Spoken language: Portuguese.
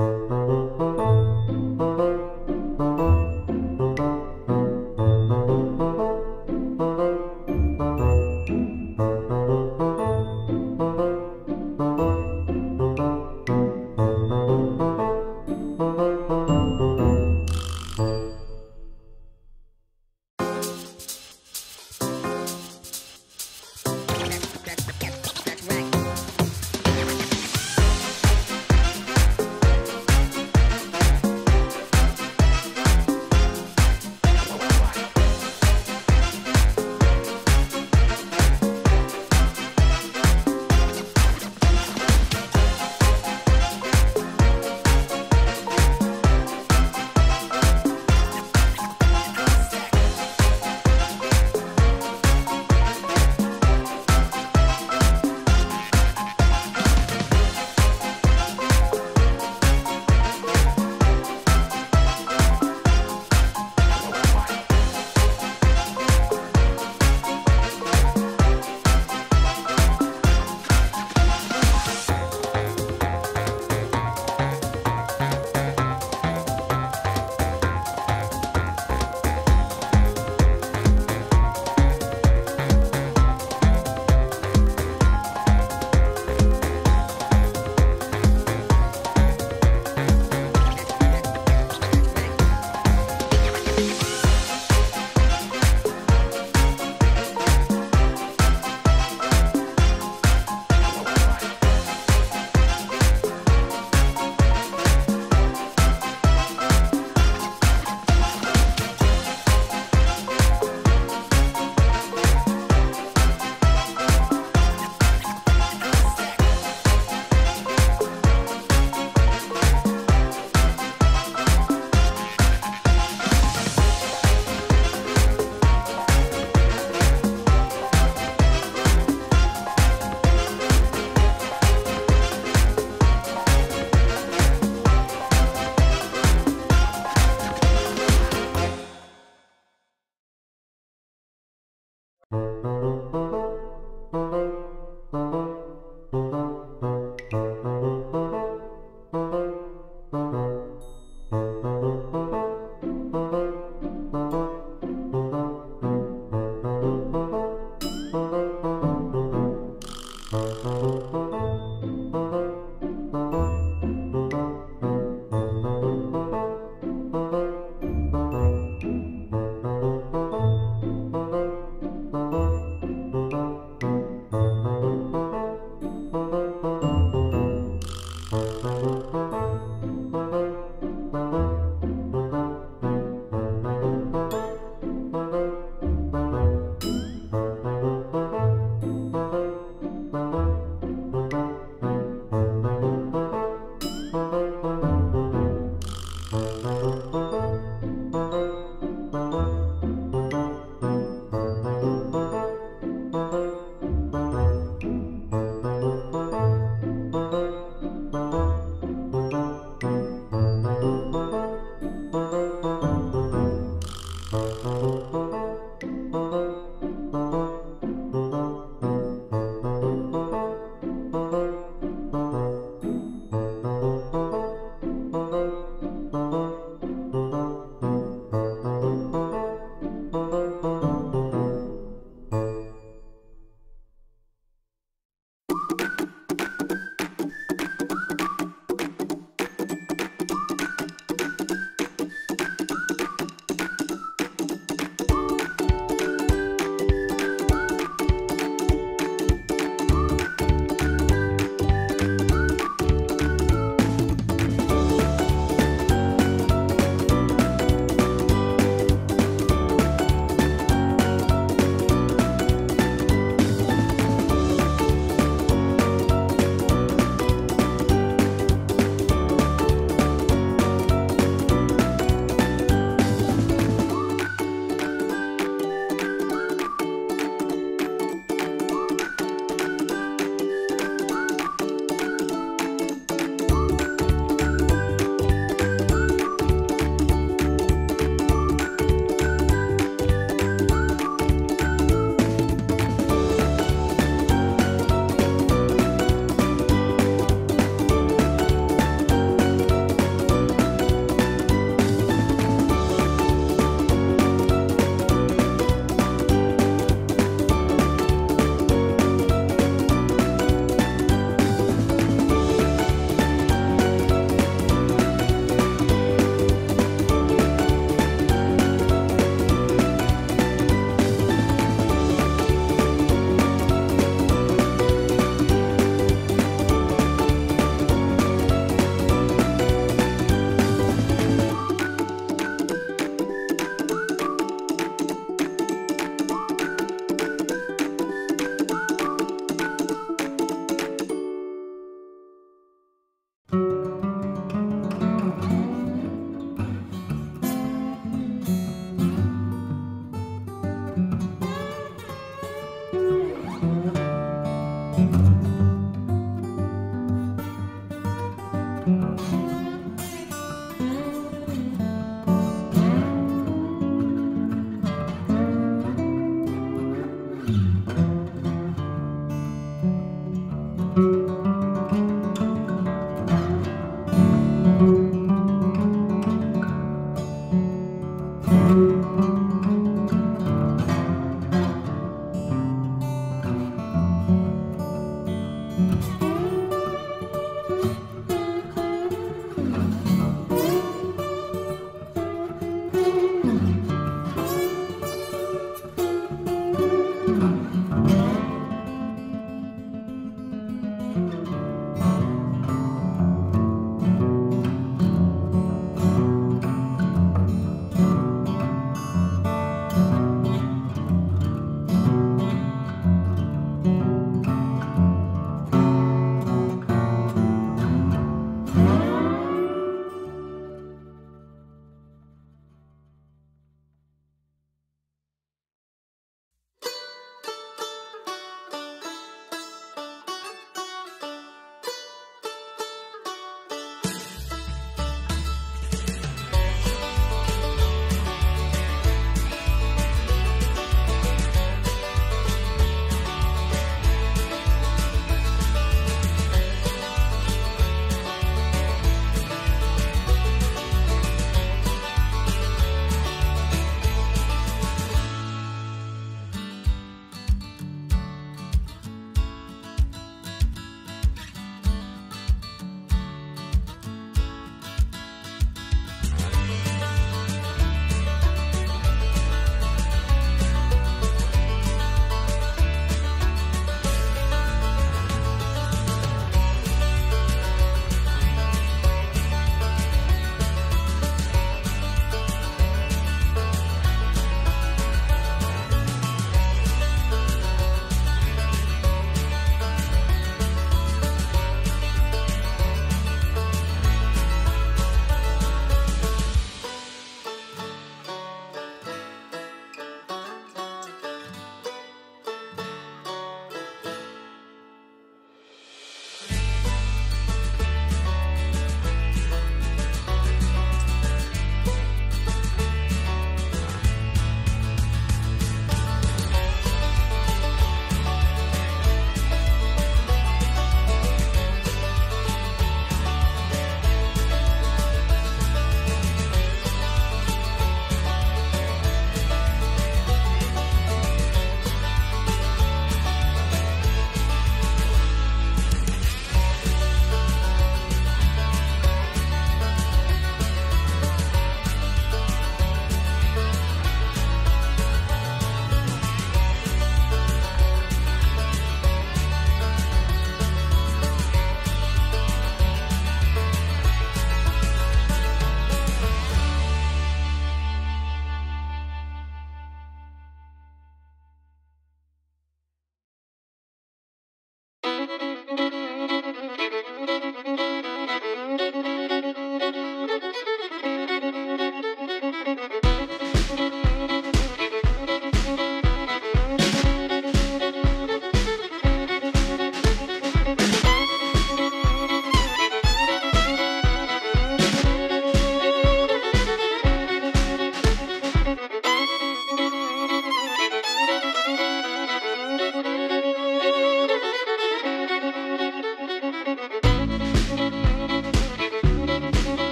Música